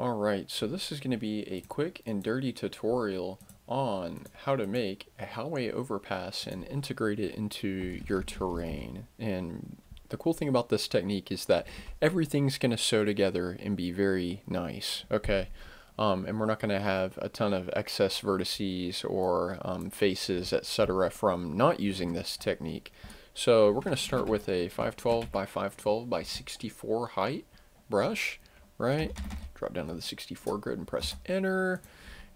Alright, so this is going to be a quick and dirty tutorial on how to make a highway overpass and integrate it into your terrain. And the cool thing about this technique is that everything's going to sew together and be very nice, okay? Um, and we're not going to have a ton of excess vertices or um, faces, etc. from not using this technique. So we're going to start with a 512 by 512 by 64 height brush, right? Drop down to the 64 grid and press enter.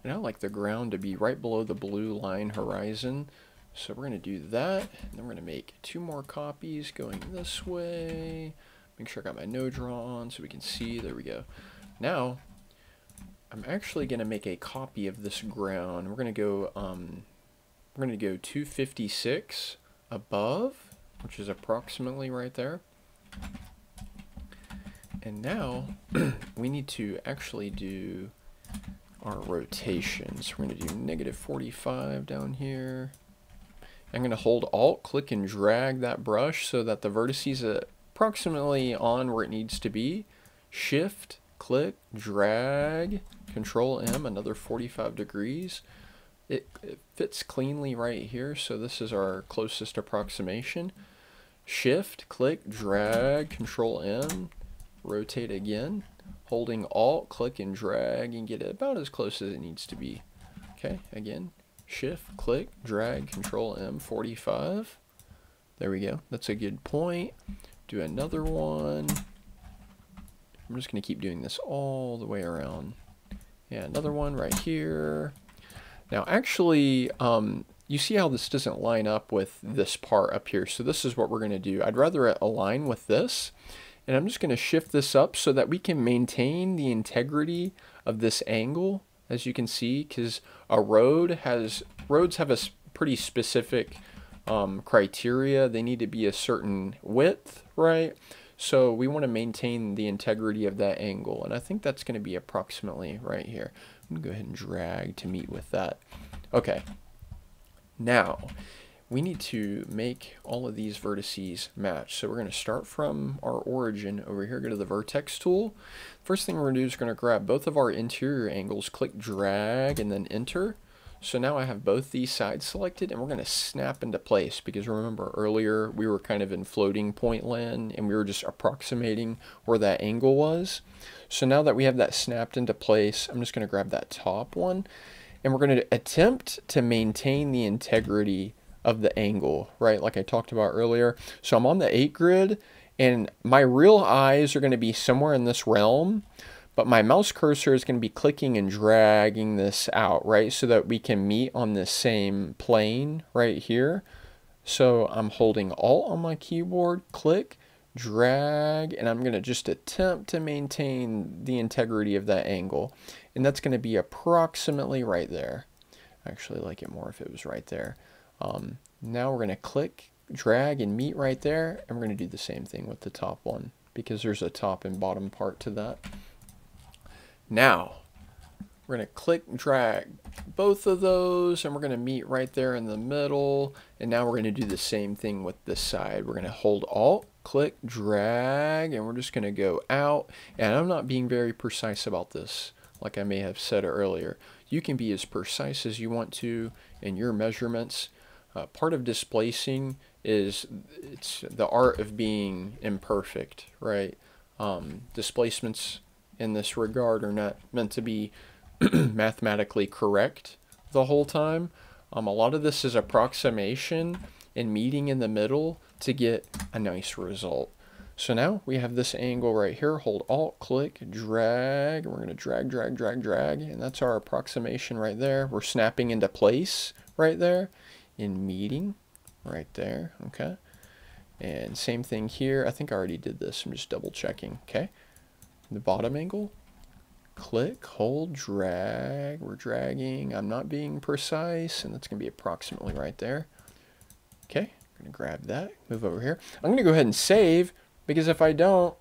And I like the ground to be right below the blue line horizon. So we're going to do that. And then we're going to make two more copies going this way. Make sure I got my node draw on so we can see. There we go. Now, I'm actually going to make a copy of this ground. We're going to go, um, we're going to go 256 above, which is approximately right there. And now we need to actually do our rotations. We're going to do negative 45 down here. I'm going to hold Alt, click, and drag that brush so that the vertices are approximately on where it needs to be. Shift, click, drag, Control M, another 45 degrees. It, it fits cleanly right here, so this is our closest approximation. Shift, click, drag, Control M, rotate again, holding Alt, click and drag and get it about as close as it needs to be. Okay, again, Shift, click, drag, Control M, 45. There we go. That's a good point. Do another one. I'm just going to keep doing this all the way around. Yeah, another one right here. Now, actually, um, you see how this doesn't line up with this part up here. So this is what we're going to do. I'd rather align with this. And I'm just going to shift this up so that we can maintain the integrity of this angle, as you can see, because a road has, roads have a pretty specific um, criteria. They need to be a certain width, right? So we want to maintain the integrity of that angle. And I think that's going to be approximately right here. I'm going to go ahead and drag to meet with that. Okay. Now, we need to make all of these vertices match. So we're going to start from our origin over here, go to the vertex tool. First thing we're going to do is going to grab both of our interior angles, click drag, and then enter. So now I have both these sides selected and we're going to snap into place because remember earlier we were kind of in floating point land and we were just approximating where that angle was. So now that we have that snapped into place, I'm just going to grab that top one and we're going to attempt to maintain the integrity of the angle, right? Like I talked about earlier. So I'm on the 8 grid, and my real eyes are going to be somewhere in this realm, but my mouse cursor is going to be clicking and dragging this out, right? So that we can meet on the same plane right here. So I'm holding Alt on my keyboard, click, drag, and I'm going to just attempt to maintain the integrity of that angle. And that's going to be approximately right there. I actually like it more if it was right there. Um, now we're going to click, drag, and meet right there. And we're going to do the same thing with the top one because there's a top and bottom part to that. Now, we're going to click drag both of those and we're going to meet right there in the middle. And now we're going to do the same thing with this side. We're going to hold Alt, click, drag, and we're just going to go out. And I'm not being very precise about this, like I may have said earlier. You can be as precise as you want to in your measurements. Uh, part of displacing is it's the art of being imperfect, right? Um, displacements in this regard are not meant to be mathematically correct the whole time. Um, a lot of this is approximation and meeting in the middle to get a nice result. So now we have this angle right here. Hold Alt, click, drag. We're going to drag, drag, drag, drag. And that's our approximation right there. We're snapping into place right there in meeting right there, okay? And same thing here. I think I already did this. I'm just double checking, okay? The bottom angle, click, hold, drag. We're dragging. I'm not being precise, and that's going to be approximately right there. Okay, I'm going to grab that, move over here. I'm going to go ahead and save, because if I don't,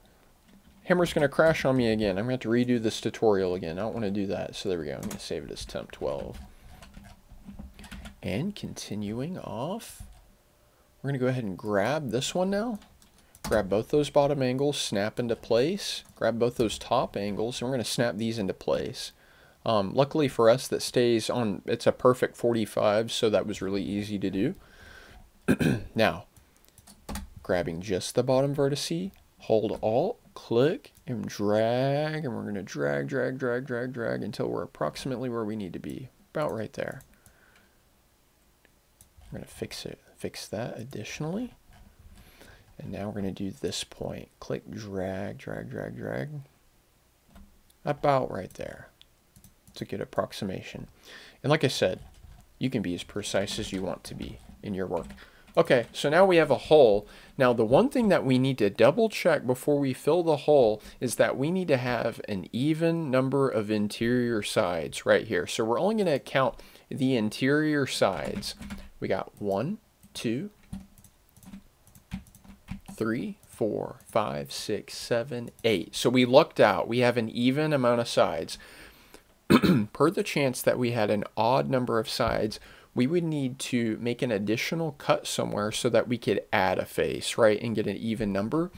Hammer's going to crash on me again. I'm going to have to redo this tutorial again. I don't want to do that. So there we go. I'm going to save it as temp 12. And continuing off, we're going to go ahead and grab this one now. grab both those bottom angles, snap into place, grab both those top angles, and we're going to snap these into place. Um, luckily for us, that stays on, it's a perfect 45, so that was really easy to do. now, grabbing just the bottom vertice, hold Alt, click, and drag, and we're going to drag, drag, drag, drag, drag until we're approximately where we need to be, about right there. We're going to fix it, fix that additionally. And now we're going to do this point. Click, drag, drag, drag, drag. About right there. It's a good approximation. And like I said, you can be as precise as you want to be in your work. Okay, so now we have a hole. Now the one thing that we need to double check before we fill the hole is that we need to have an even number of interior sides right here. So we're only going to count the interior sides. We got one, two, three, four, five, six, seven, eight. So we looked out. We have an even amount of sides. per the chance that we had an odd number of sides, we would need to make an additional cut somewhere so that we could add a face, right, and get an even number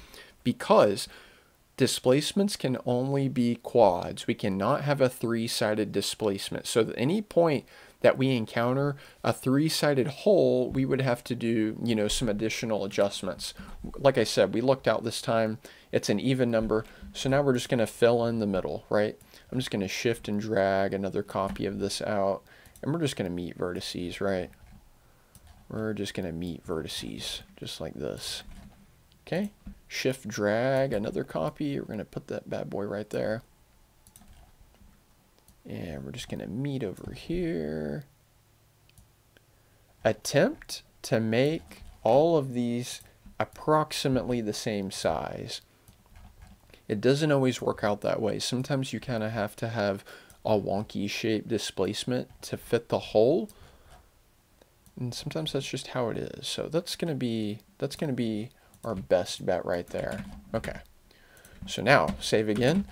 because displacements can only be quads. We cannot have a three-sided displacement. So at any point that we encounter a three-sided hole, we would have to do, you know, some additional adjustments. Like I said, we looked out this time, it's an even number, so now we're just going to fill in the middle, right? I'm just going to shift and drag another copy of this out, and we're just going to meet vertices, right? We're just going to meet vertices, just like this. Okay, shift drag another copy, we're going to put that bad boy right there. And we're just going to meet over here. Attempt to make all of these approximately the same size. It doesn't always work out that way. Sometimes you kind of have to have a wonky shape displacement to fit the hole. And sometimes that's just how it is. So that's going to be that's going to be our best bet right there. Okay. So now save again.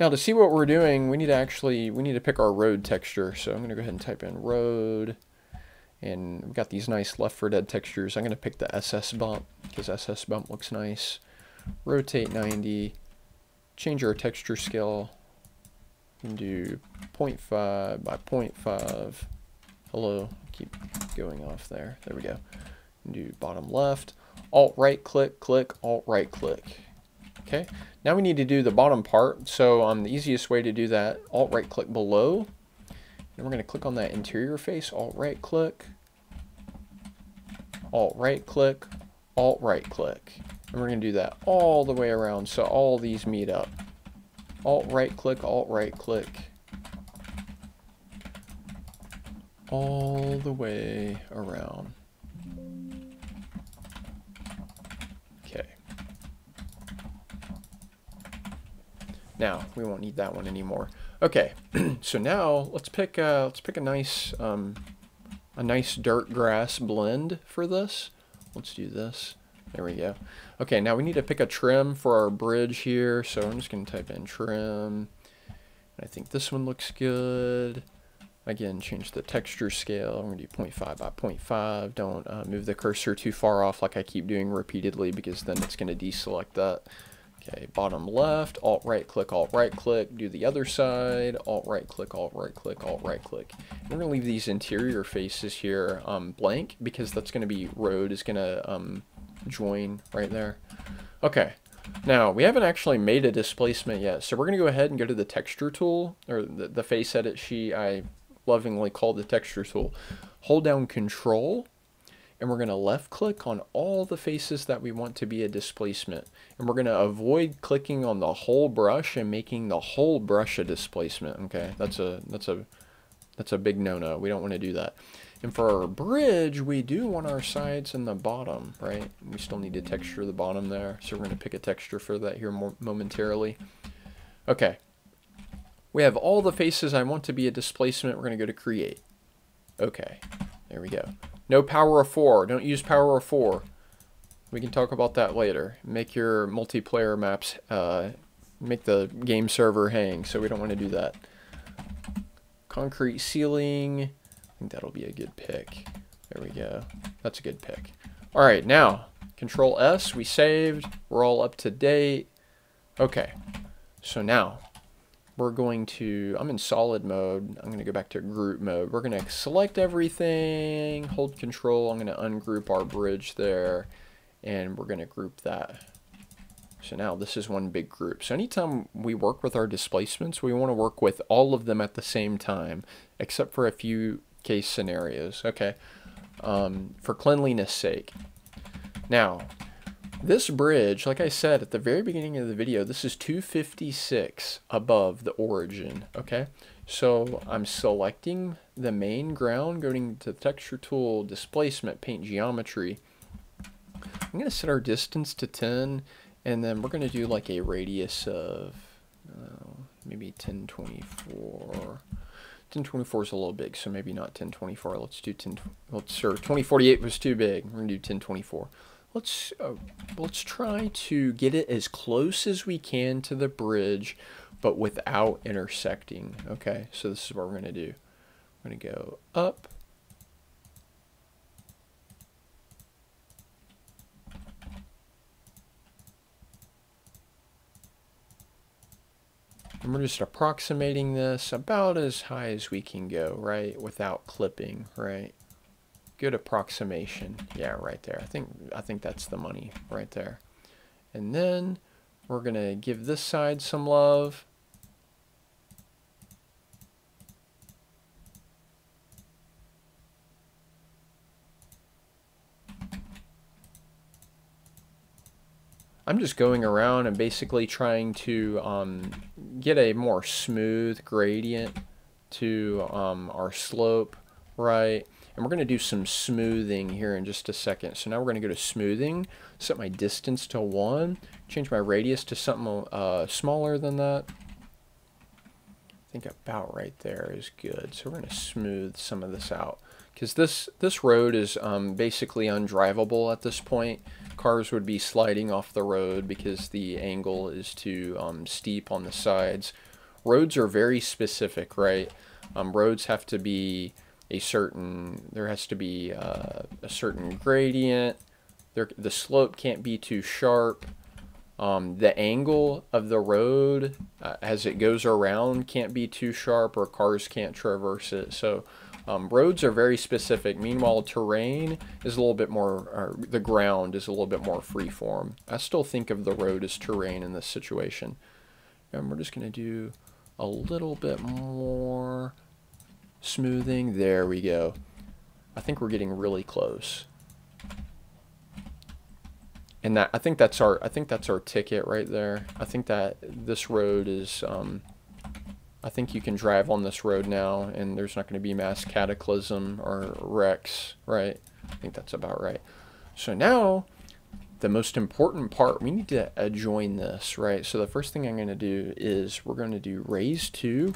Now to see what we're doing, we need to actually, we need to pick our road texture. So I'm going to go ahead and type in road. And we've got these nice Left 4 Dead textures. I'm going to pick the SS bump because SS bump looks nice. Rotate 90. Change our texture scale. And do 0.5 by 0.5. Hello. Keep going off there. There we go. Do bottom left. Alt right click, click, alt right click. Okay, now we need to do the bottom part. So um, the easiest way to do that, alt right click below. And we're going to click on that interior face, alt right click, alt right click, alt right click. And we're going to do that all the way around so all these meet up. Alt right click, alt right click. All the way around. Now we won't need that one anymore. Okay, so now let's pick uh, let's pick a nice um, a nice dirt grass blend for this. Let's do this. There we go. Okay, now we need to pick a trim for our bridge here. So I'm just going to type in trim. I think this one looks good. Again, change the texture scale. I'm going to do 0.5 by 0.5. Don't uh, move the cursor too far off like I keep doing repeatedly because then it's going to deselect that. Okay, bottom left, alt right click, alt right click, do the other side, alt right click, alt right click, alt right click. We're to leave these interior faces here um, blank because that's to be road is to um, join right there. Okay, now we haven't actually made a displacement yet, so we're to go ahead and go to the texture tool, or the, the face edit sheet I lovingly call the texture tool. Hold down control and we're going to left click on all the faces that we want to be a displacement. And we're going to avoid clicking on the whole brush and making the whole brush a displacement. Okay, that's a, that's a, that's a big no-no. We don't want to do that. And for our bridge, we do want our sides and the bottom, right? We still need to texture the bottom there. So we're going to pick a texture for that here momentarily. Okay. We have all the faces I want to be a displacement. We're going to go to create. Okay. There we go. No power of 4. Don't use power of 4. We can talk about that later. Make your multiplayer maps, uh, make the game server hang, so we don't want to do that. Concrete ceiling. I think that'll be a good pick. There we go. That's a good pick. All right, now Control S, we saved. We're all up to date. Okay, so now we're going to, I'm in solid mode. I'm going to go back to group mode. We're going to select everything, hold control. I'm going to ungroup our bridge there, and we're going to group that. So now this is one big group. So anytime we work with our displacements, we want to work with all of them at the same time, except for a few case scenarios, okay? Um, for cleanliness sake. Now, this bridge, like I said at the very beginning of the video, this is 256 above the origin, okay? So I'm selecting the main ground, going to the texture tool, displacement, paint geometry. I'm to set our distance to 10 and then we're to do like a radius of uh, maybe 1024. 1024 is a little big, so maybe not 1024. Let's do 10. Let's or 2048 was too big. We're gonna do 1024. Let's uh, let's try to get it as close as we can to the bridge, but without intersecting. Okay, so this is what we're gonna do. We're gonna go up And we're just approximating this about as high as we can go, right? Without clipping, right? Good approximation. Yeah, right there. I think I think that's the money right there. And then we're going to give this side some love. I'm just going around and basically trying to um, get a more smooth gradient to um, our slope, right? And we're going to do some smoothing here in just a second. So now we're going to go to smoothing, set my distance to 1, change my radius to something uh, smaller than that. I think about right there is good. So we're going to smooth some of this out. Because this, this road is um, basically undrivable at this point cars would be sliding off the road because the angle is too um, steep on the sides. Roads are very specific, right? Um, roads have to be a certain, there has to be uh, a certain gradient. There, the slope can't be too sharp. Um, the angle of the road uh, as it goes around can't be too sharp or cars can't traverse it. So um, roads are very specific. Meanwhile, terrain is a little bit more, the ground is a little bit more freeform. I still think of the road as terrain in this situation. And we're just going to do a little bit more smoothing. There we go. I think we're getting really close. And that I think that's our I think that's our ticket right there. I think that this road is um, I think you can drive on this road now and there's not going to be mass cataclysm or wrecks, right? I think that's about right. So now, the most important part, we need to adjoin this, right? So the first thing I'm going to do is we're going to do raise to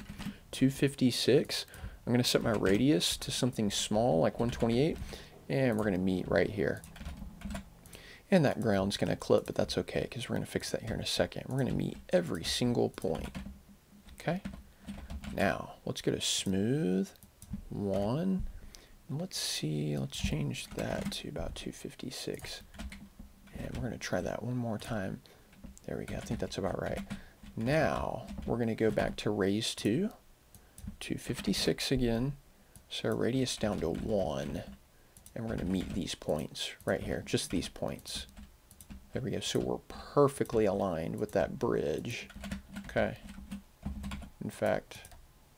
256. I'm going to set my radius to something small like 128 and we're going to meet right here. And that ground's going to clip, but that's okay because we're going to fix that here in a second. We're going to meet every single point. Okay? Now, let's go to smooth one. Let's see, let's change that to about 256. And we're going to try that one more time. There we go, I think that's about right. Now, we're going to go back to raise 2, 256 again. So radius down to 1. And we're going to meet these points right here, just these points. There we go, so we're perfectly aligned with that bridge. Okay. In fact,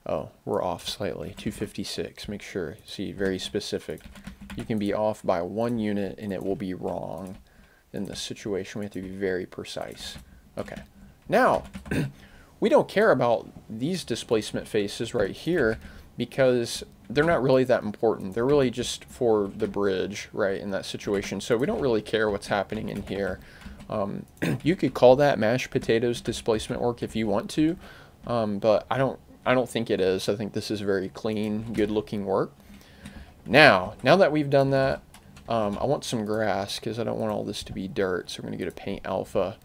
Oh, we're off slightly. 256. Make sure. See, very specific. You can be off by one unit and it will be wrong. In this situation, we have to be very precise. Okay. Now, we don't care about these displacement faces right here because they're not really that important. They're really just for the bridge, right, in that situation. So we don't really care what's happening in here. Um, you could call that mashed potatoes displacement work if you want to, um, but I don't I don't think it is. I think this is very clean, good looking work. Now, now that we've done that, um, I want some grass because I don't want all this to be dirt. So we're going to go to paint alpha,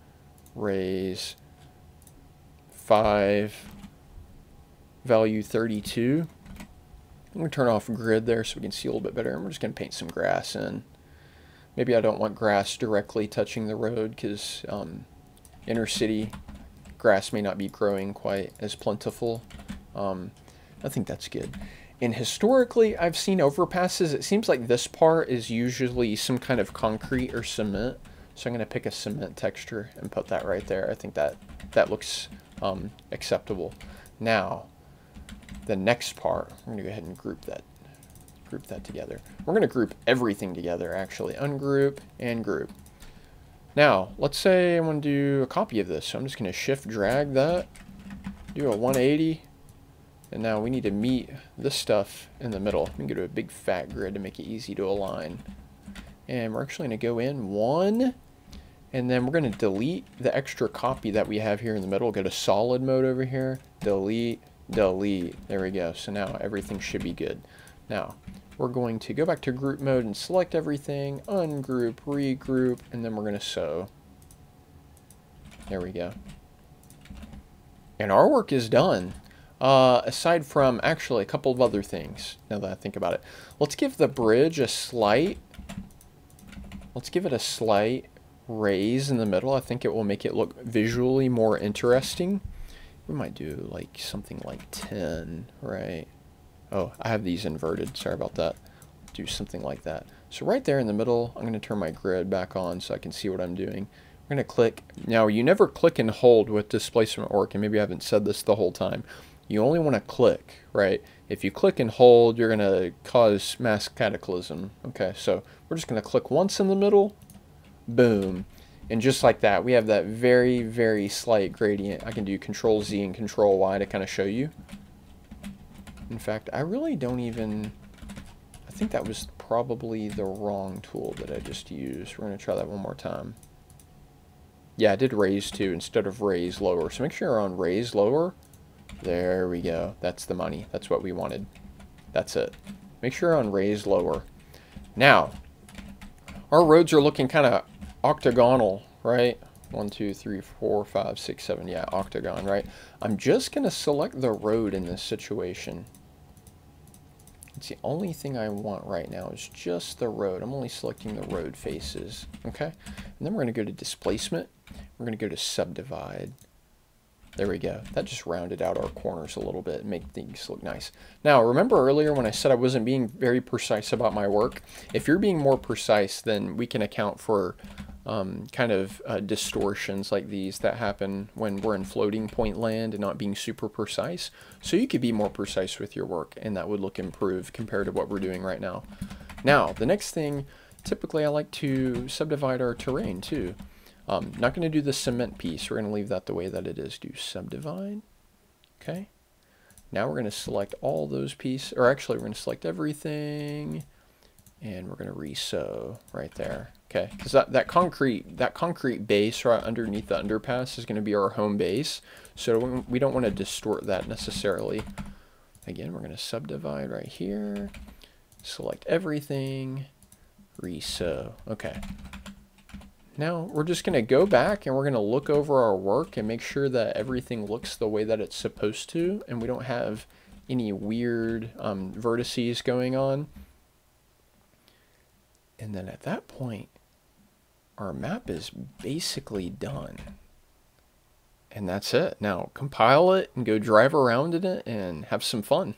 raise 5, value 32. I'm going to turn off grid there so we can see a little bit better. And we're just going to paint some grass in. Maybe I don't want grass directly touching the road because um, inner city grass may not be growing quite as plentiful. Um, I think that's good. And historically, I've seen overpasses. It seems like this part is usually some kind of concrete or cement. So I'm going to pick a cement texture and put that right there. I think that that looks um, acceptable. Now, the next part, we're going to go ahead and group that group that together. We're going to group everything together, actually. Ungroup and group. Now, let's say I want to do a copy of this. So I'm just going to shift drag that, do a 180, and now we need to meet this stuff in the middle. We can go to a big fat grid to make it easy to align. And we're actually going to go in one, and then we're going to delete the extra copy that we have here in the middle. Go to solid mode over here, delete, delete. There we go. So now everything should be good. Now, we're going to go back to group mode and select everything, ungroup, regroup, and then we're going to sew. There we go. And our work is done. Uh, aside from actually a couple of other things, now that I think about it. Let's give the bridge a slight, let's give it a slight raise in the middle. I think it will make it look visually more interesting. We might do like something like 10, right? Oh, I have these inverted. Sorry about that. Do something like that. So right there in the middle, I'm going to turn my grid back on so I can see what I'm doing. I'm going to click. Now, you never click and hold with displacement work, and maybe I haven't said this the whole time. You only want to click, right? If you click and hold, you're going to cause mass cataclysm. Okay, so we're just going to click once in the middle. Boom. And just like that, we have that very, very slight gradient. I can do Control Z and Control Y to kind of show you. In fact, I really don't even... I think that was probably the wrong tool that I just used. We're going to try that one more time. Yeah, I did raise too instead of raise lower. So make sure you're on raise lower. There we go. That's the money. That's what we wanted. That's it. Make sure you're on raise lower. Now, our roads are looking kind of octagonal, right? One, two, three, four, five, six, seven. Yeah, octagon, right? I'm just going to select the road in this situation. It's the only thing I want right now is just the road. I'm only selecting the road faces, okay? And then we're going to go to displacement. We're going to go to subdivide. There we go. That just rounded out our corners a little bit and make things look nice. Now, remember earlier when I said I wasn't being very precise about my work? If you're being more precise, then we can account for um, kind of uh, distortions like these that happen when we're in floating point land and not being super precise. So you could be more precise with your work and that would look improved compared to what we're doing right now. Now, the next thing, typically I like to subdivide our terrain too. Um, not going to do the cement piece. We're going to leave that the way that it is. Do subdivide. Okay. Now we're going to select all those pieces, or actually we're going to select everything and we're going to resew right there. Okay, because that, that concrete that concrete base right underneath the underpass is going to be our home base, so we don't want to distort that necessarily. Again, we're going to subdivide right here, select everything, resew. Okay. Now we're just going to go back and we're going to look over our work and make sure that everything looks the way that it's supposed to and we don't have any weird um, vertices going on. And then at that point, our map is basically done. And that's it. Now compile it and go drive around in it and have some fun.